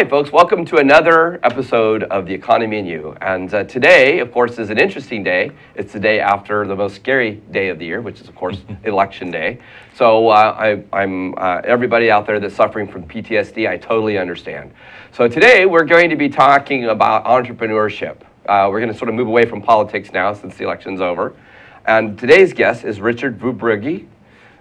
Hi, folks. Welcome to another episode of The Economy and You. And uh, today, of course, is an interesting day. It's the day after the most scary day of the year, which is, of course, Election Day. So, uh, I, am uh, everybody out there that's suffering from PTSD, I totally understand. So, today we're going to be talking about entrepreneurship. Uh, we're going to sort of move away from politics now since the election's over. And today's guest is Richard Verbrugge.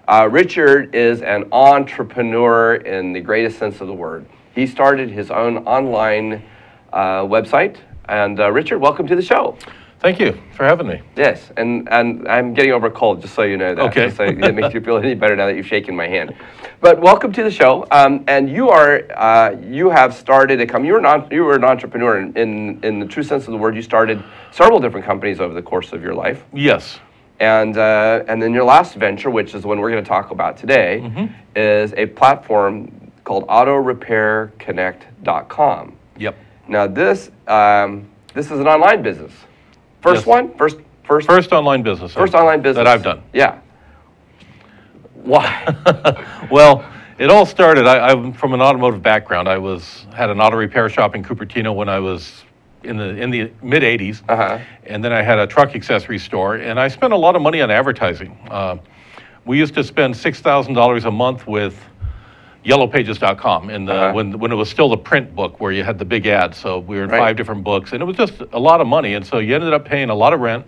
Uh, Richard is an entrepreneur in the greatest sense of the word. He started his own online uh, website. And uh, Richard, welcome to the show. Thank you for having me. Yes, and, and I'm getting over a cold, just so you know that. Okay. So it makes you feel any better now that you've shaken my hand. But welcome to the show. Um, and you are uh, you have started a company. You were an you were an entrepreneur in, in, in the true sense of the word. You started several different companies over the course of your life. Yes. And uh, and then your last venture, which is the one we're going to talk about today, Mm-hmm. is a platform called AutoRepairConnect.com. Yep. Now this um, this is an online business. First Yes. one, first first First online business. first I've- online business that I've done. Yeah. Why? Well, it all started. I, I'm from an automotive background. I was had an auto repair shop in Cupertino when I was in the in the mid '80s, Uh-huh. and then I had a truck accessory store, and I spent a lot of money on advertising. Uh, we used to spend six thousand dollars a month with yellowpages.com and the, Uh-huh. when when it was still the print book where you had the big ads so we were in Right. five different books and it was just a lot of money and so you ended up paying a lot of rent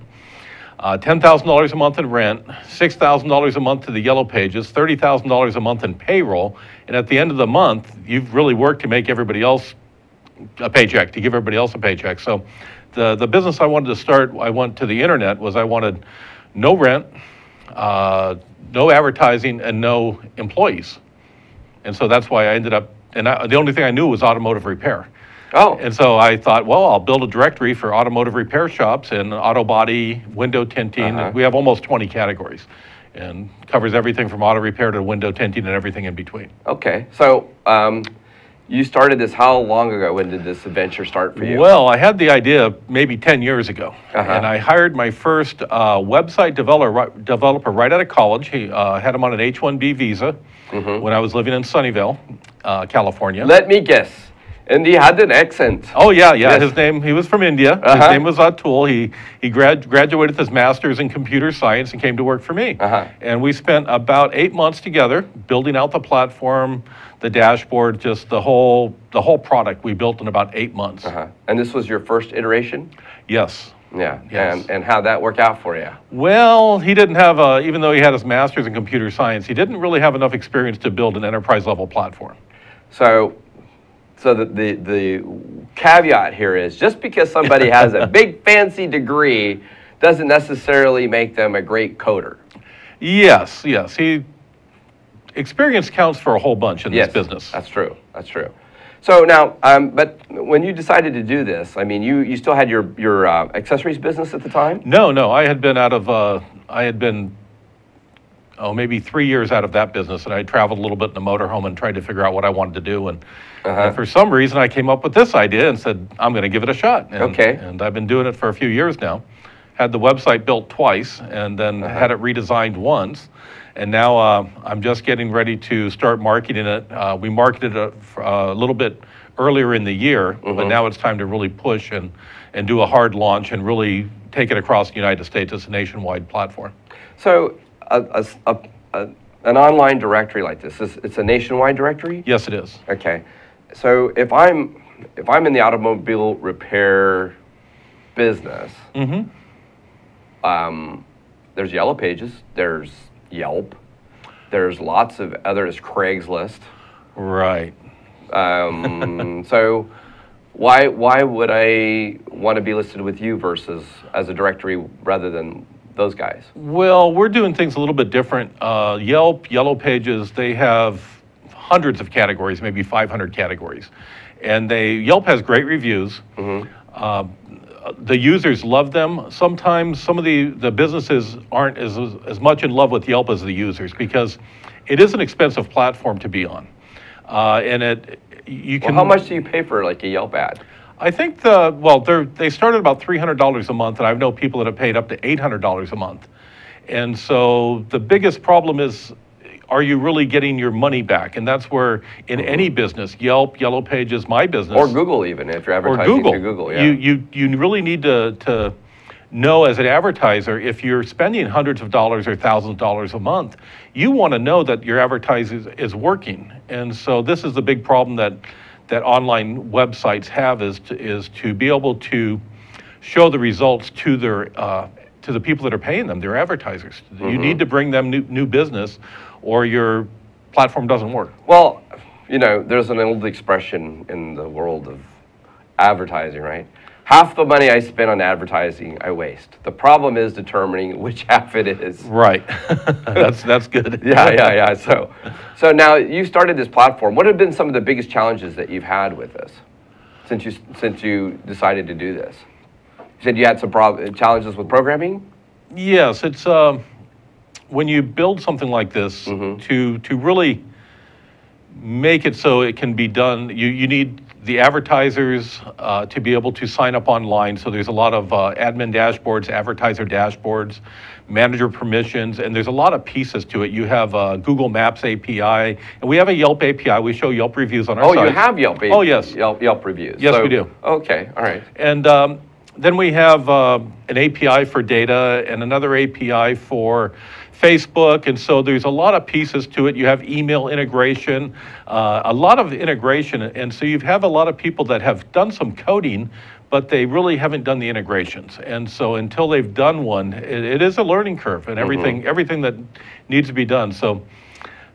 uh, $10,000 a month in rent, $6,000 a month to the Yellow Pages, $30,000 a month in payroll, and at the end of the month, you've really worked to make everybody else a paycheck, to give everybody else a paycheck. So the, the business I wanted to start, I went to the internet, was I wanted no rent, uh, no advertising, and no employees. And so that's why I ended up, and I, the only thing I knew was automotive repair. Oh. And so I thought, well, I'll build a directory for automotive repair shops and auto body, window tinting. Uh-huh. We have almost 20 categories and covers everything from auto repair to window tinting and everything in between. Okay. So um, you started this how long ago? When did this adventure start for you? Well, I had the idea maybe 10 years ago. Uh-huh. And I hired my first uh, website developer, developer right out of college. He uh, had him on an H 1B visa Mm-hmm. when I was living in Sunnyvale, uh, California. Let me guess. And he had an accent. Oh yeah, yeah. Yes. His name. He was from India. Uh-huh. His name was Atul. He he grad, graduated with his master's in computer science and came to work for me. Uh-huh. And we spent about eight months together building out the platform, the dashboard, just the whole the whole product. We built in about eight months. Uh-huh. And this was your first iteration? Yes. Yeah. Yes. And, and how'd that work out for you? Well, he didn't have a, even though he had his master's in computer science, he didn't really have enough experience to build an enterprise level platform. So, so the, the, the caveat here is just because somebody has a big fancy degree doesn't necessarily make them a great coder. Yes, yes. He experience counts for a whole bunch in yes, this business. That's true. That's true. So now, um, but when you decided to do this, I mean, you, you still had your, your uh, accessories business at the time? No, no. I had been out of, uh, I had been, oh, maybe three years out of that business, and I traveled a little bit in the motorhome and tried to figure out what I wanted to do. And, Uh-huh. and for some reason, I came up with this idea and said, I'm going to give it a shot. And, Okay. And I've been doing it for a few years now. Had the website built twice, and then Uh-huh. had it redesigned once. And now uh, I'm just getting ready to start marketing it. Uh, we marketed it uh, a little bit earlier in the year, Mm-hmm. but now it's time to really push and, and do a hard launch and really take it across the United States as a nationwide platform. So a, a, a, a, an online directory like this, is, it's a nationwide directory? Yes, it is. Okay. So if I'm if I'm in the automobile repair business, Mm-hmm. um, there's Yellow Pages, there's Yelp, there's lots of others, Craigslist. Right. Um, so why why would I want to be listed with you versus as a directory rather than those guys? Well, we're doing things a little bit different. Uh, Yelp, Yellow Pages, they have hundreds of categories, maybe 500 categories, and they Yelp has great reviews. Uh, the users love them. Sometimes some of the, the businesses aren't as, as much in love with Yelp as the users because it is an expensive platform to be on. Uh, and it, you Well, can. how much do you pay for like a Yelp ad? I think the well, they're they started about three hundred dollars a month, and I know people that have paid up to eight hundred dollars a month. And so the biggest problem is are you really getting your money back? And that's where in any business, Yelp, Yellow Pages, my business, Or Google even, if you're or advertising Google, through Google, yeah. you, you, you really need to, to know as an advertiser, if you're spending hundreds of dollars or thousands of dollars a month, you want to know that your advertising is, is working. And so this is the big problem that, that online websites have is to, is to be able to show the results to their, uh, to the people that are paying them, their advertisers. You Mm-hmm. need to bring them new, new business or your platform doesn't work. Well, you know, there's an old expression in the world of advertising, right? Half the money I spend on advertising, I waste. The problem is determining which half it is. Right. that's, that's good. Yeah, yeah, yeah. So, so now you started this platform. What have been some of the biggest challenges that you've had with this since you since you decided to do this? You said you had some prob- challenges with programming. Yes, it's um, when you build something like this to to really make it so it can be done. You you need the advertisers uh, to be able to sign up online. So there's a lot of uh, admin dashboards, advertiser dashboards, manager permissions, and there's a lot of pieces to it. You have uh, Google Maps API, and we have a Yelp API. We show Yelp reviews on our Oh, site. you have Yelp. Oh yes. Yelp, Yelp reviews. Yes, So- we do. Okay, all right. And um, then we have uh, an API for data and another API for Facebook. And so there's a lot of pieces to it. You have email integration, uh, a lot of integration. And so you have a lot of people that have done some coding, but they really haven't done the integrations. And so until they've done one, it, it is a learning curve and everything, everything that needs to be done. So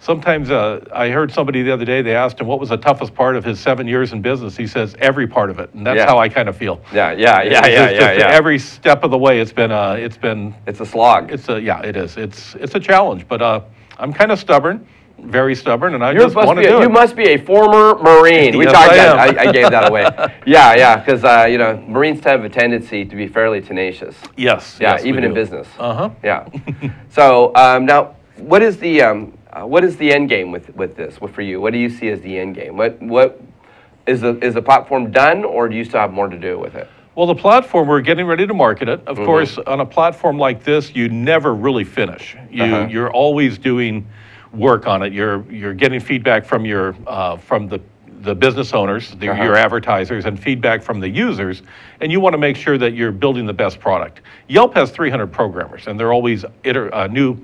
sometimes uh, I heard somebody the other day, they asked him what was the toughest part of his seven years in business. He says, every part of it. And that's Yeah. how I kind of feel. Yeah, yeah, yeah, It's yeah, just- yeah, yeah. Every step of the way, it's been, uh, it's been, It's a slog. it's a, yeah, it is. It's, it's a challenge, but uh, I'm kind of stubborn, very stubborn, and I You just want to do you it. must be a former Marine. Which Yes, I, I am. I, I gave that away. yeah, yeah, because uh, you know Marines have a tendency to be fairly tenacious. yes. Yeah, yes, we even in business. Uh-huh. Yeah. so um, now, what is the um, uh, what is the end game with with this? What for you? What do you see as the end game? What what is the is the platform done, or do you still have more to do with it? Well, the platform, we're getting ready to market it. Of course, on a platform like this, you never really finish. You, Uh-huh. You're always doing work on it. You're, you're getting feedback from your, uh, from the, the business owners, the, Uh-huh. your advertisers, and feedback from the users. And you want to make sure that you're building the best product. Yelp has 300 programmers, and they're always iter, uh, new,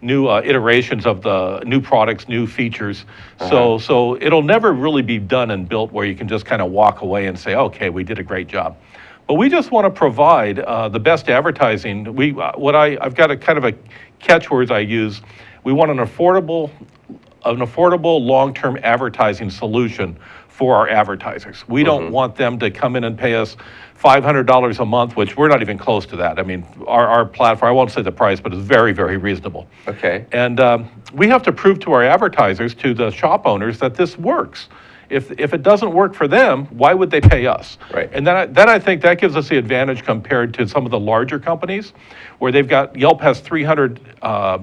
new uh, iterations of the new products, new features. Uh-huh. So, so it'll never really be done and built where you can just kind of walk away and say, okay, we did a great job. But we just want to provide uh, the best advertising. We, uh, what I, I've got a kind of a catchwords I use. We want an affordable, an affordable long-term advertising solution for our advertisers. We don't want them to come in and pay us $500 a month, which we're not even close to that. I mean, our, our platform, I won't say the price, but it's very, very reasonable. Okay. And um, we have to prove to our advertisers, to the shop owners, that this works. If, if it doesn't work for them, why would they pay us? Right. And then I, then I think that gives us the advantage compared to some of the larger companies, where they've got Yelp has 300 uh,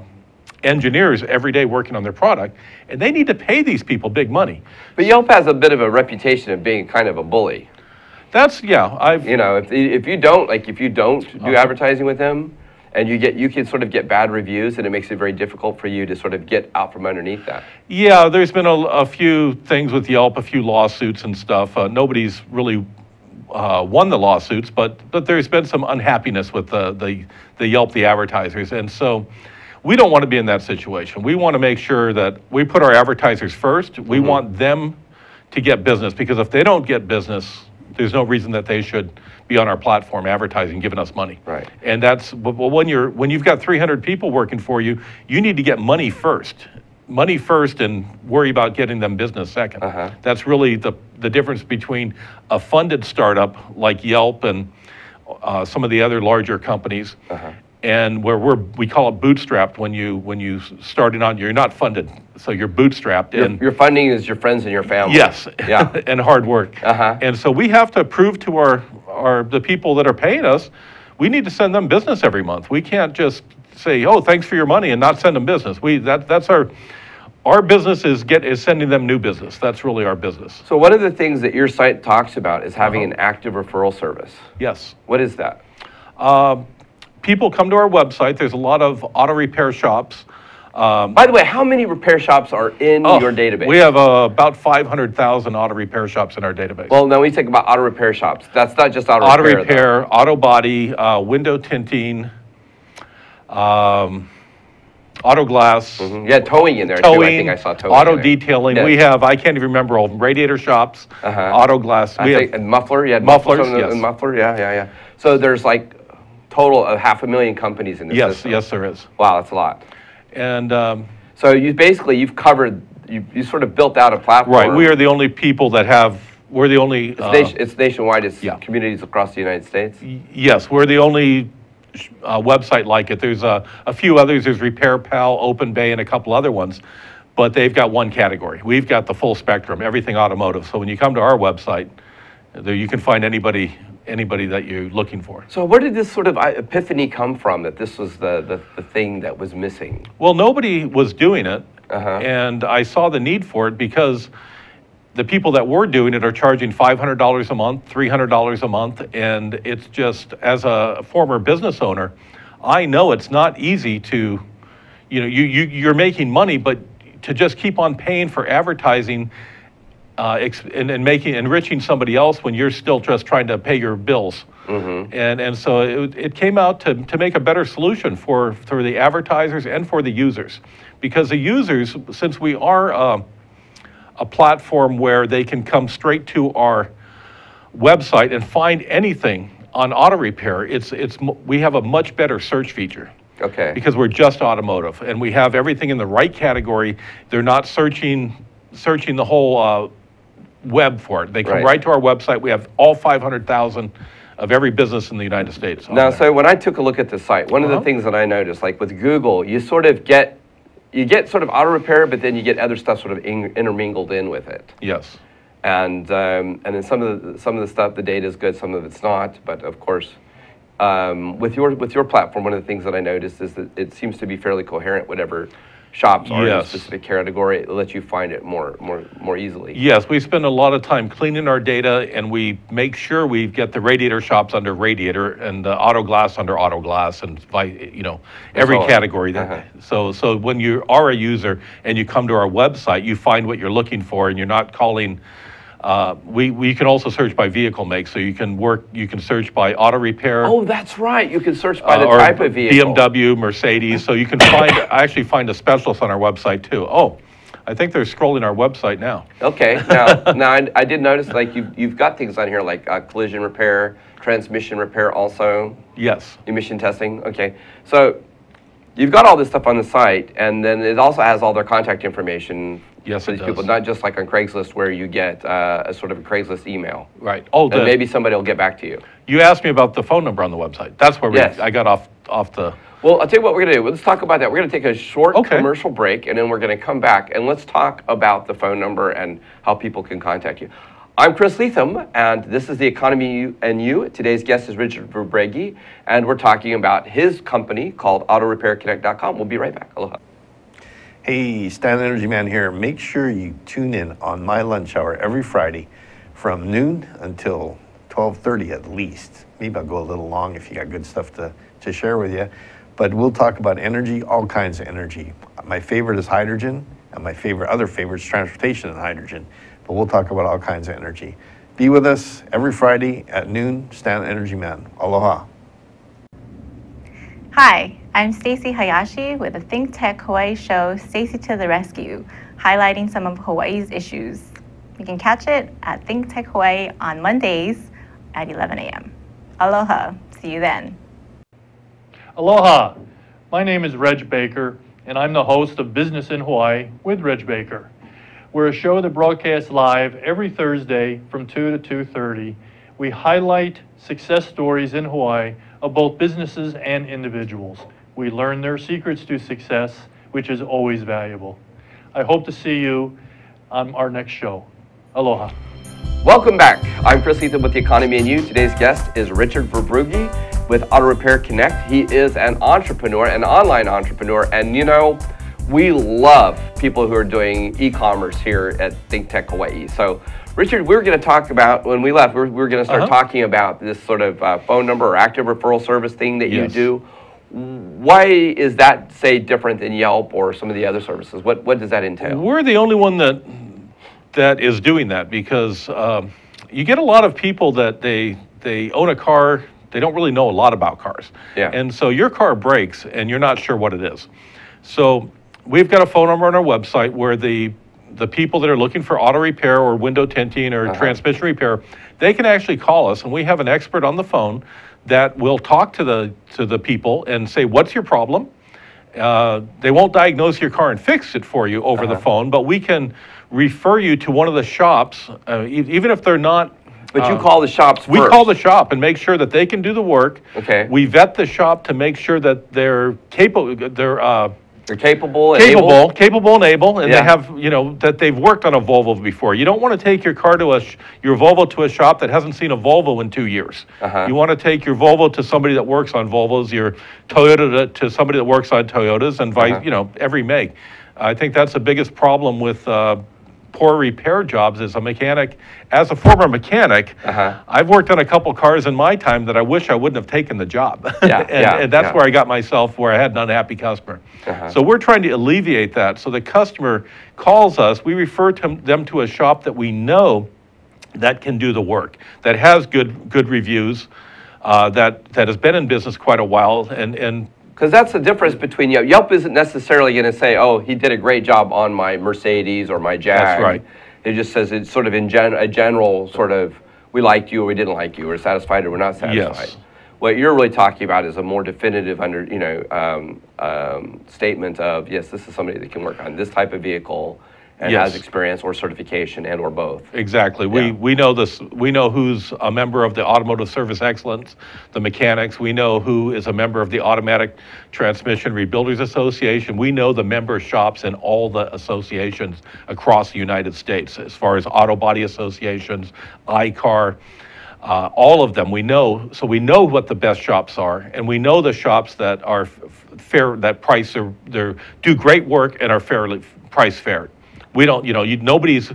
engineers every day working on their product, and they need to pay these people big money. But Yelp has a bit of a reputation of being kind of a bully. That's yeah. I've You know, if if you don't like if you don't do Uh-huh. advertising with them, and you get you can sort of get bad reviews, and it makes it very difficult for you to sort of get out from underneath that. Yeah, there's been a, a few things with Yelp, a few lawsuits and stuff. Uh, nobody's really uh, won the lawsuits, but but there's been some unhappiness with the, the the Yelp, the advertisers, and so we don't want to be in that situation. We want to make sure that we put our advertisers first. We Mm-hmm. want them to get business because if they don't get business, there's no reason that they should be on our platform advertising, giving us money. Right. And that's but when you're when you've got 300 people working for you, you need to get money first. Money first, and worry about getting them business 2nd Uh-huh. That's really the the difference between a funded startup like Yelp and uh, some of the other larger companies, Uh-huh. And where we're we call it bootstrapped when you when you starting on you're not funded, so you're bootstrapped Your, and your funding is your friends and your family. Yes. Yeah. and hard work. Uh-huh. And so we have to prove to our, our the people that are paying us, we need to send them business every month. We can't just say, "Oh, thanks for your money," and not send them business. We that that's our our business is get is sending them new business. That's really our business. So one of the things that your site talks about is having Uh-huh. an active referral service. Yes. What is that? People come to our website. There's a lot of auto repair shops By the way, how many repair shops are in Oh, your database? We have uh, about 500,000 auto repair shops in our database. Well, now we think about auto repair shops. That's not just auto, auto repair. though. repair, auto body, uh, window tinting, um, auto glass, Yeah, towing in there too. I think I saw towing. auto detailing. We have, I can't even remember all of them, radiator shops, Uh-huh. auto glass. I We think, have, and muffler, yeah, Mufflers, mufflers, yes. muffler, yeah, yeah, yeah. So there's like total of half a million companies in this yes, system. yes, there is. Wow, that's a lot. And, um, So you basically you've covered you, you sort of built out a platform. right, we are the only people that have, we're the only. It's, uh, nation, it's nationwide. It's yeah. communities across the United States. Yes, we're the only uh, website like it. There's a, a few others. There's RepairPal, OpenBay, and a couple other ones, but they've got one category. We've got the full spectrum, everything automotive. So when you come to our website, there you can find anybody anybody that you're looking for. So where did this sort of uh, epiphany come from that this was the, the, the thing that was missing? Well, nobody was doing it, Uh-huh. and I saw the need for it because the people that were doing it are charging $500 a month, $300 a month, and it's just, as a former business owner, I know it's not easy to, you know, you, you, you're making money, but to just keep on paying for advertising uh, and, and making enriching somebody else when you're still just trying to pay your bills. And, and so it, it came out to, to make a better solution for, for the advertisers and for the users. Because the users, since we are uh, a platform where they can come straight to our website and find anything on auto repair, it's, it's, we have a much better search feature Okay. because we're just automotive and we have everything in the right category. They're not searching searching the whole uh, web for it. They come Right. right. to our website. We have all 500,000 of every business in the United States. Now, there. so when I took a look at the site, one of the Uh-huh. things that I noticed, like with Google, you sort of get you get sort of auto repair, but then you get other stuff sort of in, intermingled in with it. yes, And um, and then some of the some of the stuff, the data is good, some of it's not. But of course, um, with your with your platform, one of the things that I noticed is that it seems to be fairly coherent. Whatever shops are in a specific category, it lets you find it more more more easily. yes, we spend a lot of time cleaning our data, and we make sure we get the radiator shops under radiator and the auto glass under auto glass, and you know every so category. That, Uh-huh. So so when you are a user and you come to our website, you find what you're looking for, and you're not calling. Uh, we, we can also search by vehicle make, so you can work, you can search by auto repair. Oh, that's right. You can search by the uh, or type of vehicle. BMW, Mercedes, so you can find, I actually find a specialist on our website too. Oh, I think they're scrolling our website now. Okay. Now, now I, I did notice like you've you've got things on here like uh, collision repair, transmission repair, also Yes, emission testing. Okay. So you've got all this stuff on the site, and then it also has all their contact information Yes, it these people, not just like on Craigslist where you get uh, a sort of a Craigslist email. right. Oh, And the, maybe somebody will get back to you. you asked me about the phone number on the website. That's where we, Yes. I got off, off the, Well, I'll tell you what we're going to do. Let's talk about that. We're going to take a short Okay. commercial break, and then we're going to come back and let's talk about the phone number and how people can contact you. I'm Chris Lethem, and this is the Economy and You. Today's guest is Richard Verbrugge, and we're talking about his company called AutoRepairConnect.com. We'll be right back. Aloha. Hey, Stan Energy Man here. Make sure you tune in on my lunch hour every Friday from noon until 12:30 at least. Maybe I'll go a little long if you got good stuff to, to share with you. But we'll talk about energy, all kinds of energy. My favorite is hydrogen, and my favorite other favorite is transportation and hydrogen. But we'll talk about all kinds of energy. Be with us every Friday at noon, Stan Energy Man. Aloha. Hi, I'm Stacy Hayashi with the Think Tech Hawaii show Stacy to the Rescue, highlighting some of Hawaii's issues. You can catch it at Think Tech Hawaii on Mondays at 11 a.m. Aloha, see you then. Aloha! My name is Reg Baker, and I'm the host of Business in Hawaii with Reg Baker. We're a show that broadcasts live every Thursday from 2 to 2:30. We highlight success stories in Hawaii of both businesses and individuals. We learn their secrets to success, which is always valuable. I hope to see you on our next show. Aloha. Welcome back. I'm Chris Lethem with The Economy and You. Today's guest is Richard Verbrugge with Auto Repair Connect. He is an entrepreneur, an online entrepreneur, and you know, we love people who are doing e-commerce here at Think Tech Hawaii. So, Richard, we were going to talk about when we left. We were, we were going to start Uh-huh. talking about this sort of uh, phone number or active referral service thing that you do. why is that say different than Yelp or some of the other services? What what does that entail? We're the only one that that is doing that because um, you get a lot of people that they they own a car, they don't really know a lot about cars, Yeah. and so your car breaks and you're not sure what it is. So we've got a phone number on our website where the the people that are looking for auto repair or window tinting or transmission repair, they can actually call us, and we have an expert on the phone that will talk to the to the people and say, "What's your problem?" Uh, they won't diagnose your car and fix it for you over Uh-huh. the phone, but we can refer you to one of the shops, uh, e- even if they're not. But you uh, call the shops We first. call the shop and make sure that they can do the work. Okay. We vet the shop to make sure that they're capable. They're uh, They're capable and capable, able. capable and able, and Yeah. they have you know that they've worked on a Volvo before. You don't want to take your car to a sh- your Volvo to a shop that hasn't seen a Volvo in two years. Uh-huh. You want to take your Volvo to somebody that works on Volvos, your Toyota to, to somebody that works on Toyotas, and vice Uh-huh. you know every make. I think that's the biggest problem with. Uh, Poor repair jobs as a mechanic. As a former mechanic, Uh-huh. I've worked on a couple cars in my time that I wish I wouldn't have taken the job. Yeah, and, yeah, and that's yeah. where I got myself where I had an unhappy customer. Uh-huh. So we're trying to alleviate that. So the customer calls us, we refer to them to a shop that we know that can do the work, that has good good reviews, uh, that that has been in business quite a while, and and Because that's the difference between Yelp. Yelp isn't necessarily going to say, "Oh, he did a great job on my Mercedes or my Jag." That's right. It just says it's sort of in gen- a general sort of, "We liked you or we didn't like you, or satisfied or we're not satisfied." Yes. What you're really talking about is a more definitive under, you know, um, um, statement of yes, this is somebody that can work on this type of vehicle and has Yes. experience or certification and or both. Exactly. We, Yeah. we know this, we know who's a member of the Automotive Service Excellence, the mechanics. We know who is a member of the Automatic Transmission Rebuilders Association. We know the member shops in all the associations across the United States, as far as auto body associations, ICAR, uh, all of them. We know, so we know what the best shops are, and we know the shops that are fair, that price are, do great work and are fairly price fair. We don't, you know, you, nobody's,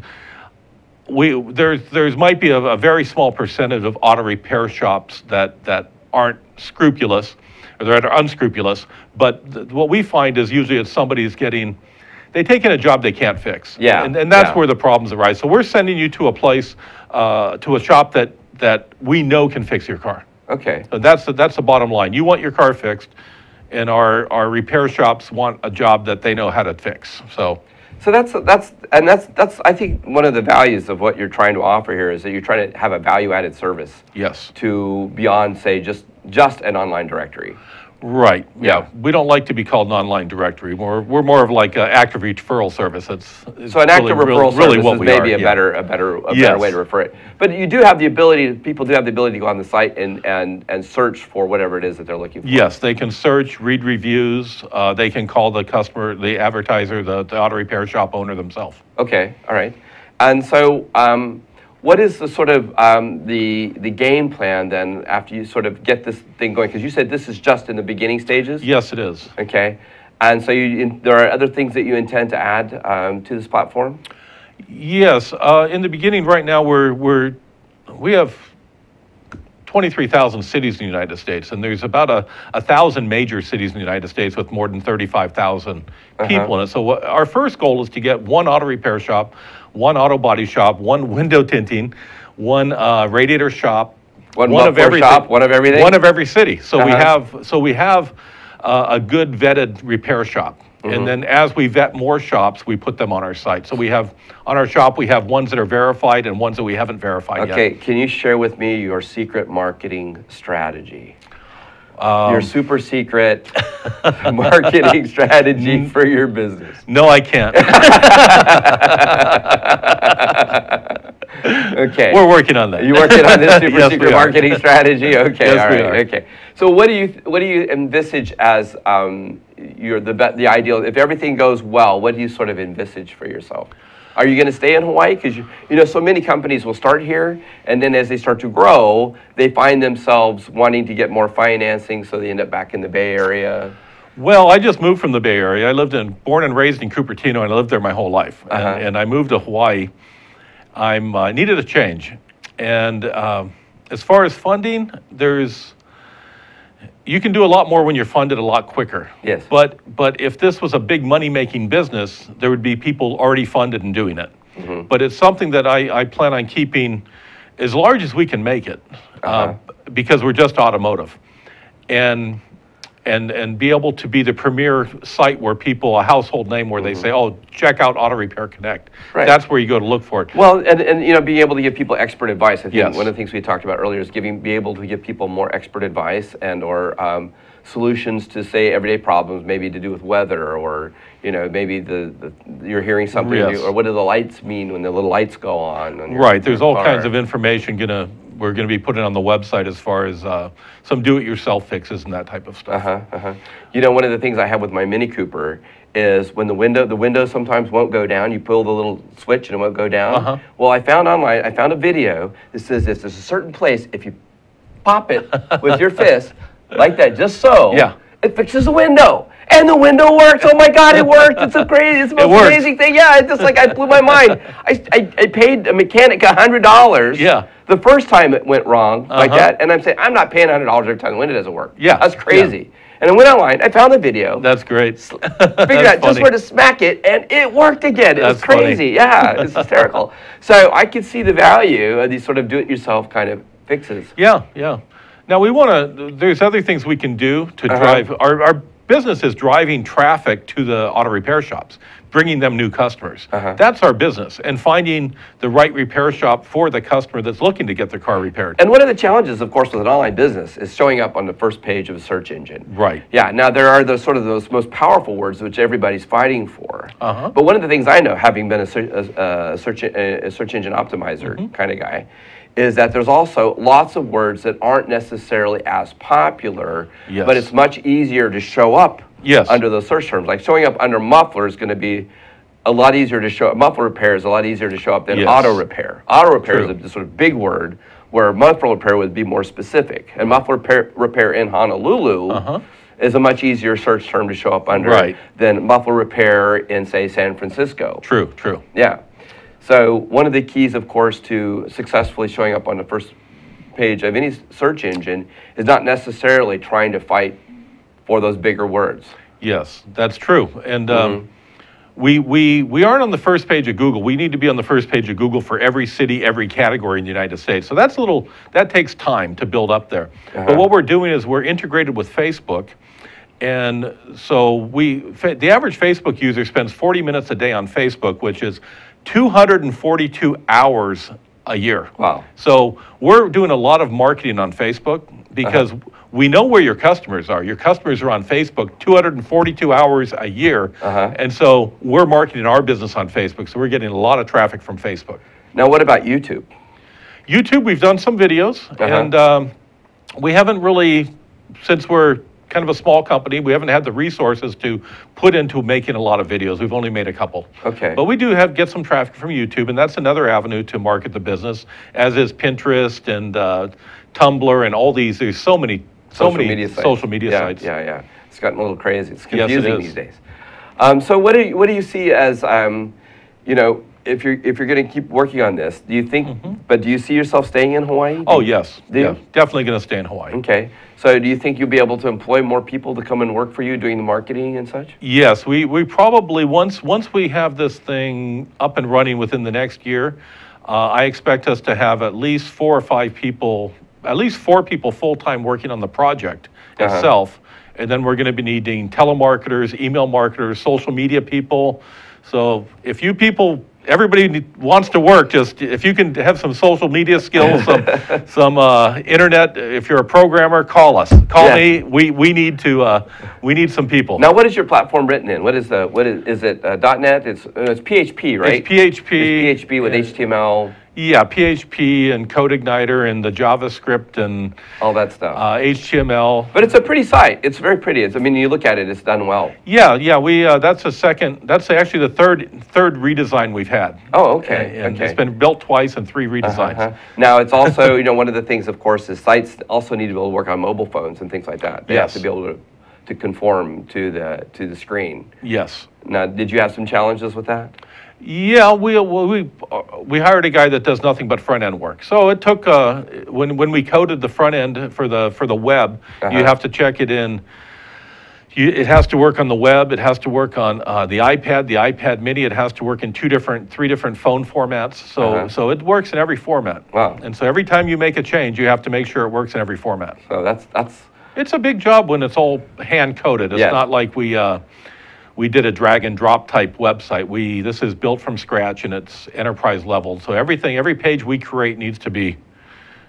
we, there's, there's might be a, a very small percentage of auto repair shops that, that aren't scrupulous, or that are unscrupulous, but th- what we find is usually it's somebody's getting, they take in a job they can't fix. Yeah, And, and that's yeah. where the problems arise. So we're sending you to a place, uh, to a shop that, that we know can fix your car. Okay. So that's, the- that's the bottom line. You want your car fixed, and our, our repair shops want a job that they know how to fix, so. So that's that's and that's that's I think one of the values of what you're trying to offer here is that you're trying to have a value-added service Yes. to beyond say just just an online directory. Right, Yeah. yeah. We don't like to be called an online directory. We're, we're more of like an active referral service. It's, it's So an active really- referral really service what is maybe are, a yeah. better a better a better way to refer it. But you do have the ability people do have the ability to go on the site and and and search for whatever it is that they're looking for. Yes, they can search, read reviews. Uh, they can call the customer, the advertiser, the, the auto repair shop owner themselves. Okay, all right. And so, um, what is the sort of um, the the game plan then after you sort of get this thing going? Because you said this is just in the beginning stages. Yes, it is. Okay. And so you, in, there are other things that you intend to add um, to this platform? Yes, uh, in the beginning, right now, we're, we're, we have 23,000 cities in the United States, and there's about a, a thousand major cities in the United States with more than 35,000 people in it. So our first goal is to get one auto repair shop, one auto body shop, one window tinting, one uh, radiator shop, One muffler shop, one of everything? One of every city. So we Uh-huh. have, so we have uh, a good vetted repair shop. Mm-hmm. And then as we vet more shops, we put them on our site. So we have, on our shop, we have ones that are verified and ones that we haven't verified yet. Okay, can you share with me your secret marketing strategy? Um, your super secret marketing strategy for your business. No, I can't. Okay. We're working on that. You working on this super Yes, secret marketing strategy? Okay, Yes, all are. okay. So what do you what do you envisage as um, your the be- the ideal? If everything goes well, what do you sort of envisage for yourself? Are you going to stay in Hawaii? Because you, you know, so many companies will start here, and then as they start to grow, they find themselves wanting to get more financing, so they end up back in the Bay Area. Well, I just moved from the Bay Area. I lived in, born and raised in Cupertino, and I lived there my whole life. Uh-huh. And, and I moved to Hawaii. I'm uh, needed a change, and um, as far as funding, there's you can do a lot more when you're funded a lot quicker. Yes. But but if this was a big money making business, there would be people already funded and doing it. Mm-hmm. But it's something that I, I plan on keeping as large as we can make it, uh Uh-huh. because we're just automotive, and and and be able to be the premier site where people a household name where they say, oh, check out Auto Repair Connect. Mm-hmm. Right. That's where you go to look for it. Well, and, and you know, being able to give people expert advice. I think Yes. one of the things we talked about earlier is giving, be able to give people more expert advice and or um, solutions to say everyday problems, maybe to do with weather or you know maybe the, the you're hearing something Yes. or what do the lights mean when the little lights go on? on your- Right, there's all kinds of information gonna, we're gonna be putting on the website as far as uh, some do-it-yourself fixes and that type of stuff. Uh-huh, uh-huh. You know, one of the things I have with my Mini Cooper is when the window, the window sometimes won't go down. You pull the little switch and it won't go down. Uh-huh. Well, I found online, I found a video that says this. There's a certain place if you pop it with your fist like that, just so. Yeah. It fixes the window. And the window works. Oh my God, it worked. It's so crazy. It's the It most works. amazing thing. Yeah, it just like I blew my mind. I, I, I paid a mechanic hundred dollars. Yeah. The first time it went wrong like Uh-huh. that, and I'm saying I'm not paying hundred dollars every time the window doesn't work. Yeah, That's yeah. crazy. And I went online. I found the video. That's great. figured That's out just where to smack it, and it worked again. It was That's funny. crazy. Yeah, it's hysterical. So I could see the value of these sort of do-it-yourself kind of fixes. Yeah, yeah. Now, we want to, there's other things we can do to Uh-huh. drive, our, our business is driving traffic to the auto repair shops, bringing them new customers. Uh-huh. That's our business, and finding the right repair shop for the customer that's looking to get their car repaired. And one of the challenges, of course, with an online business is showing up on the first page of a search engine. Right. Yeah. Now there are those sort of those most powerful words which everybody's fighting for. Uh-huh. But one of the things I know, having been a, a, a search a a search engine optimizer Mm-hmm. kind of guy, is that there's also lots of words that aren't necessarily as popular. Yes. But it's much easier to show up. Yes. Under those search terms, like showing up under muffler is going to be. A lot easier to show up. Muffler repair is a lot easier to show up than Yes. auto repair. Auto repair True. is a sort of big word, where muffler repair would be more specific. And muffler repair, repair in Honolulu Uh-huh. is a much easier search term to show up under Right. than muffler repair in, say, San Francisco. True, true. Yeah. So one of the keys, of course, to successfully showing up on the first page of any search engine is not necessarily trying to fight for those bigger words. Yes, that's true. And Mm-hmm. um, we, we, we aren't on the first page of Google. We need to be on the first page of Google for every city, every category in the United States. So that's a little, that takes time to build up there. Uh-huh. But what we're doing is we're integrated with Facebook. And so we, the average Facebook user spends 40 minutes a day on Facebook, which is 242 hours a year. Wow. So we're doing a lot of marketing on Facebook because Uh-huh. we know where your customers are. Your customers are on Facebook 242 hours a year. Uh-huh. And so we're marketing our business on Facebook. So we're getting a lot of traffic from Facebook. Now, what about YouTube? YouTube, we've done some videos, Uh-huh. and um, we haven't really, since we're kind of a small company, we haven't had the resources to put into making a lot of videos. We've only made a couple. Okay. But we do have get some traffic from YouTube, and that's another avenue to market the business, as is Pinterest and uh, Tumblr and all these. There's so many, so social many media sites. social media yeah, sites. Yeah, yeah. It's gotten a little crazy. It's Yes, it confusing these days. Um, so what do you, what do you see as um, you know if you're if you're going to keep working on this? Do you think? But do you see yourself staying in Hawaii? Oh yes, Do you? yeah, definitely going to stay in Hawaii. Okay. So do you think you'll be able to employ more people to come and work for you doing the marketing and such? Yes, we, we probably, once, once we have this thing up and running within the next year, uh, I expect us to have at least four or five people, at least four people full-time working on the project Uh-huh. itself. And then we're going to be needing telemarketers, email marketers, social media people. So if you people, everybody wants to work, just if you can have some social media skills, some, some uh, internet, if you're a programmer, call us. Call Yeah. me. We, we need to, uh, we need some people. Now, what is your platform written in? What is the what is is it uh, .NET? It's uh, it's PHP, right? It's PHP. It's PHP with HTML, Yeah, PHP and CodeIgniter and the JavaScript and all that stuff. uh, HTML. but it's a pretty site. It's very pretty. It's I mean, you look at it, it's done well. Yeah, yeah, we, uh, that's the second, that's actually the third, third redesign we've had. Oh, okay, And- And okay. it's been built twice and three redesigns. Uh-huh. Now, it's also, you know, one of the things, of course, is sites also need to be able to work on mobile phones and things like that. They Yes. have to be able to, to conform to the to the screen. Yes. Now, did you have some challenges with that? Yeah, we, we, uh, we hired a guy that does nothing but front end work. So it took, uh, when, when we coded the front end for the, for the web, Uh-huh. you have to check it in. You, it has to work on the web, it has to work on uh, the iPad, the iPad mini, it has to work in two different, three different phone formats. So, Uh-huh. so it works in every format. Wow. And so every time you make a change, you have to make sure it works in every format. So that's that's It's a big job when it's all hand coded. It's Yes. not like we uh, we did a drag and drop type website. We this is built from scratch and it's enterprise level. So everything, every page we create needs to be,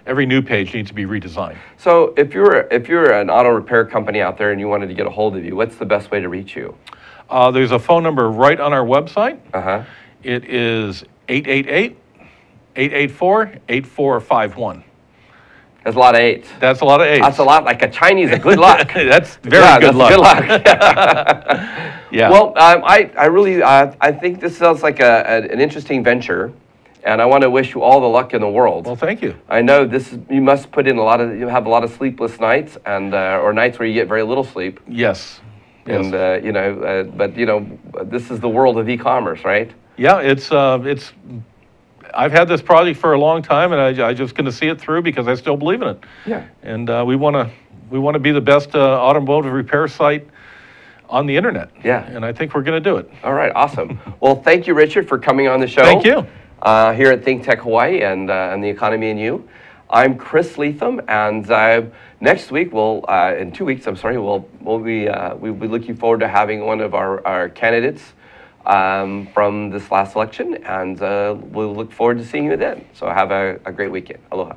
every new page needs to be redesigned. so. If you're if you're an auto repair company out there and you wanted to get a hold of you, what's the best way to reach you? Uh, there's a phone number right on our website. Uh huh. It is 888 884 8451. There's a lot of eights. That's a lot of eights. That's a lot like a Chinese. A good luck. That's very Yeah, good that's luck. Good luck. Yeah. Well, um, I, I really, uh, I think this sounds like a, a- an interesting venture, and I want to wish you all the luck in the world. well, thank you. I know this. You must put in a lot of. You have a lot of sleepless nights, and uh, or nights where you get very little sleep. Yes. Yes. And uh, you know, uh, but you know, this is the world of e-commerce, right? Yeah, it's, uh, it's, I've had this project for a long time, and I, I'm just going to see it through because I still believe in it. Yeah. And uh, we want to, we want to be the best uh, automotive repair site on the internet. Yeah. And I think we're going to do it. All right, awesome. well, thank you, Richard, for coming on the show. Thank you. Uh, here at Think Tech Hawaii and, uh, and the Economy and You. I'm Chris Lethem, and uh, next week, we'll, uh, in two weeks, I'm sorry, we'll, we'll, be, uh, we'll be looking forward to having one of our, our candidates um, from this last election, and uh, we'll look forward to seeing you then. So have a, a great weekend. Aloha.